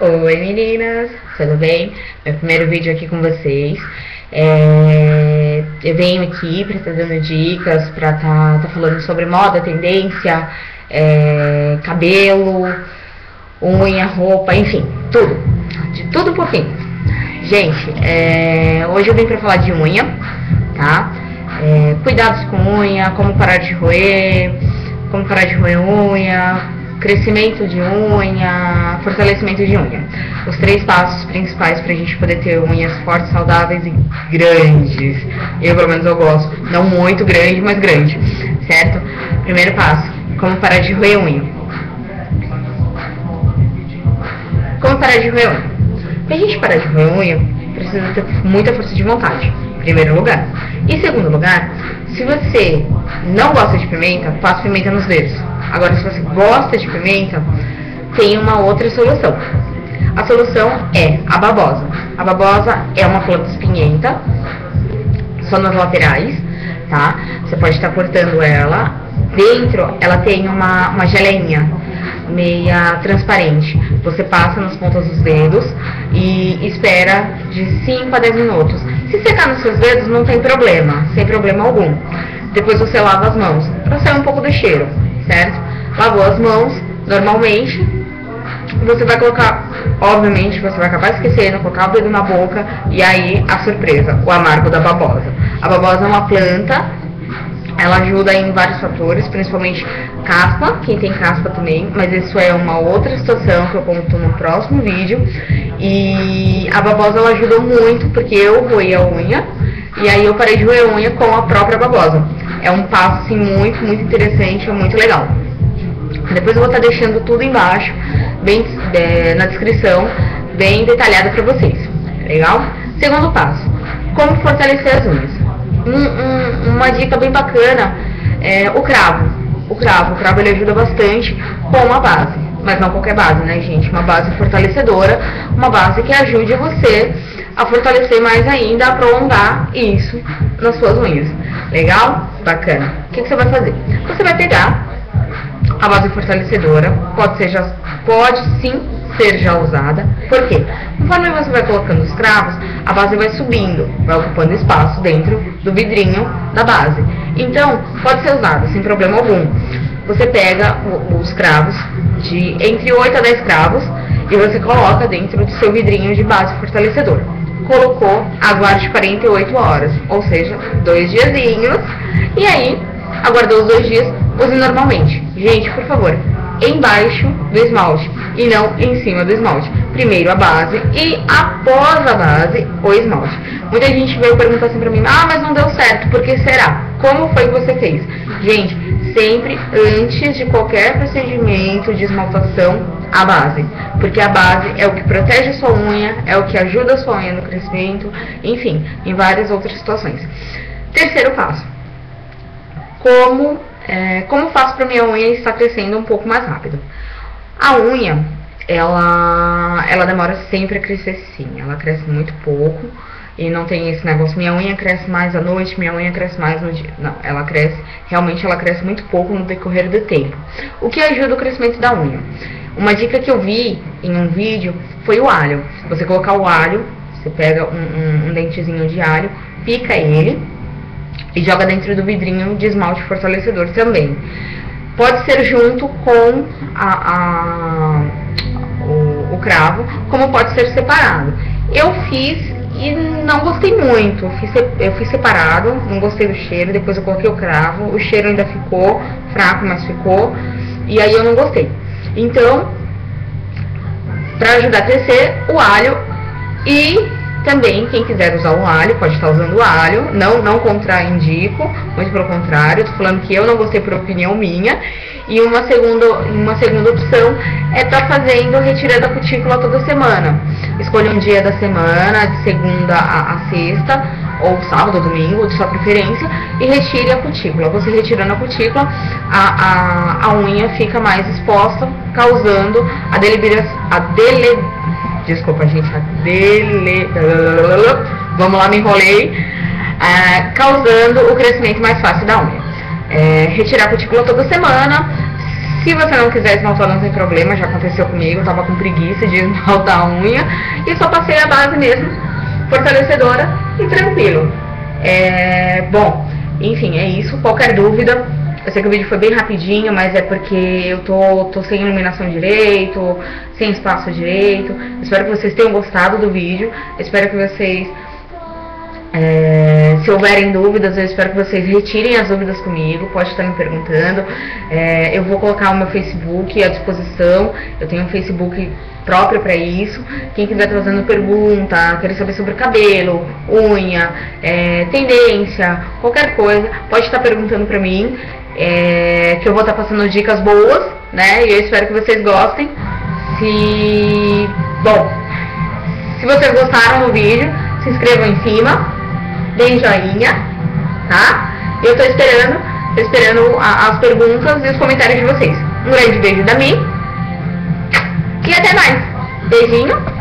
Oi meninas, tudo bem? Meu primeiro vídeo aqui com vocês. É, eu venho aqui para estar dando dicas, para estar tá, tá falando sobre moda, tendência, é, cabelo, unha, roupa, enfim, tudo. De tudo um pouquinho. Gente, é, hoje eu vim para falar de unha, tá? É, cuidados com unha, como parar de roer, como parar de roer unha, crescimento de unha, fortalecimento de unha. Os três passos principais para a gente poder ter unhas fortes, saudáveis e grandes. Eu, pelo menos, eu gosto. Não muito grande, mas grande, certo? Primeiro passo, como parar de roer unha. Como parar de roer unha? Para a gente parar de roer unha, precisa ter muita força de vontade, em primeiro lugar. Em segundo lugar, se você não gosta de pimenta, faça pimenta nos dedos Agora, se você gosta de pimenta, tem uma outra solução. A solução é a babosa. A babosa é uma planta espinhenta, só nas laterais, tá? Você pode estar cortando ela. Dentro, ela tem uma, uma geleinha meia transparente. Você passa nas pontas dos dedos e espera de 5 a 10 minutos. Se secar nos seus dedos, não tem problema, sem problema algum. Depois você lava as mãos, para sair um pouco do cheiro certo? Lavou as mãos, normalmente, você vai colocar, obviamente, você vai acabar esquecendo, colocar o dedo na boca e aí a surpresa, o amargo da babosa. A babosa é uma planta, ela ajuda em vários fatores, principalmente caspa, quem tem caspa também, mas isso é uma outra situação que eu conto no próximo vídeo. E a babosa ela ajuda muito, porque eu roei a unha, e aí eu parei de roer unha com a própria babosa. É um passo assim, muito, muito interessante, muito legal. Depois eu vou estar deixando tudo embaixo, bem é, na descrição, bem detalhado para vocês. Legal? Segundo passo, como fortalecer as unhas. Um, um, uma dica bem bacana é o cravo. O cravo, o cravo ele ajuda bastante com a base, mas não qualquer base, né, gente? Uma base fortalecedora, uma base que ajude você a fortalecer mais ainda, a prolongar isso nas suas unhas. Legal? Bacana. O que, que você vai fazer? Você vai pegar a base fortalecedora, pode, ser já, pode sim ser já usada. Por quê? Conforme você vai colocando os cravos, a base vai subindo, vai ocupando espaço dentro do vidrinho da base. Então, pode ser usada sem problema algum. Você pega os cravos, de entre 8 a 10 cravos, e você coloca dentro do seu vidrinho de base fortalecedora. Colocou, aguarde 48 horas, ou seja, dois diazinhos, e aí, aguardou os dois dias, use normalmente. Gente, por favor, embaixo do esmalte e não em cima do esmalte. Primeiro a base e após a base o esmalte. Muita gente veio perguntar assim pra mim, ah, mas não deu certo, por que será? Como foi que você fez? Gente, sempre antes de qualquer procedimento de esmaltação, a base. Porque a base é o que protege a sua unha, é o que ajuda a sua unha no crescimento, enfim, em várias outras situações. Terceiro passo. Como é, como faço para minha unha estar crescendo um pouco mais rápido? A unha, ela, ela demora sempre a crescer sim, ela cresce muito pouco e não tem esse negócio, minha unha cresce mais à noite, minha unha cresce mais no dia. Não, ela cresce, realmente ela cresce muito pouco no decorrer do tempo. O que ajuda o crescimento da unha? Uma dica que eu vi em um vídeo foi o alho. Você colocar o alho, você pega um, um, um dentezinho de alho, pica ele e joga dentro do vidrinho de esmalte fortalecedor também. Pode ser junto com a, a o, o, cravo, como pode ser separado. Eu fiz e não gostei muito. Eu fiz, eu fiz separado, não gostei do cheiro. Depois eu coloquei o cravo. O cheiro ainda ficou fraco, mas ficou. E aí eu não gostei. Então, para ajudar a crescer, o alho e também, quem quiser usar o alho, pode estar usando o alho. Não, não contraindico, muito pelo contrário. Estou falando que eu não gostei por opinião minha. E uma segunda, uma segunda opção é estar tá fazendo retirada da cutícula toda semana. Escolha um dia da semana, de segunda a, a sexta, ou sábado, domingo, de sua preferência, e retire a cutícula. Você retirando a cutícula, a, a, a unha fica mais exposta, causando a deliberação. A dele, desculpa, gente, a dele, vamos lá, me enrolei, é, causando o crescimento mais fácil da unha. É, retirar a cutícula toda semana, Se você não quiser esmaltar, não tem problema, já aconteceu comigo, eu tava com preguiça de esmaltar a unha e só passei a base mesmo, fortalecedora e tranquilo. É, bom, enfim, é isso. Qualquer dúvida, eu sei que o vídeo foi bem rapidinho, mas é porque eu tô, tô sem iluminação direito, sem espaço direito. Espero que vocês tenham gostado do vídeo. Espero que vocês é, se houverem dúvidas, eu espero que vocês retirem as dúvidas comigo, pode estar me perguntando. É, eu vou colocar o meu Facebook à disposição, eu tenho um Facebook próprio para isso. Quem quiser estar fazendo pergunta, querer saber sobre cabelo, unha, é, tendência, qualquer coisa, pode estar perguntando para mim, é, que eu vou estar passando dicas boas, né? E eu espero que vocês gostem. Se. Bom, se vocês gostaram do vídeo, se inscrevam em cima deem joinha, tá? Eu tô esperando, tô esperando a, as perguntas e os comentários de vocês. Um grande beijo da mim. E até mais. Beijinho.